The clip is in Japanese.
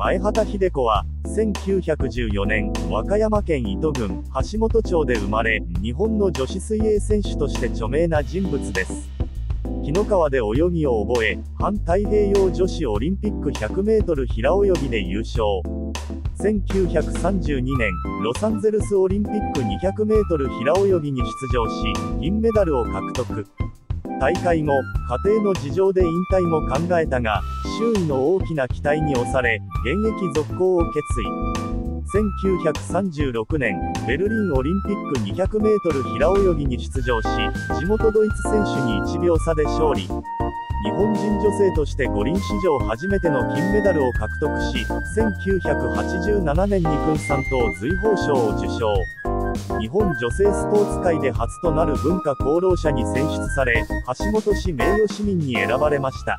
前畑秀子は、1914年、和歌山県糸郡、橋本町で生まれ、日本の女子水泳選手として著名な人物です。紀の川で泳ぎを覚え、反太平洋女子オリンピック 100m 平泳ぎで優勝。1932年、ロサンゼルスオリンピック 200m 平泳ぎに出場し、銀メダルを獲得。大会後、家庭の事情で引退も考えたが、周囲の大きな期待に押され、現役続行を決意。1936年、ベルリンオリンピック 200m 平泳ぎに出場し、地元ドイツ選手に1秒差で勝利。日本人女性として五輪史上初めての金メダルを獲得し、1987年に君山東随宝賞を受賞。日本女性スポーツ界で初となる文化功労者に選出され、橋本氏名誉市民に選ばれました。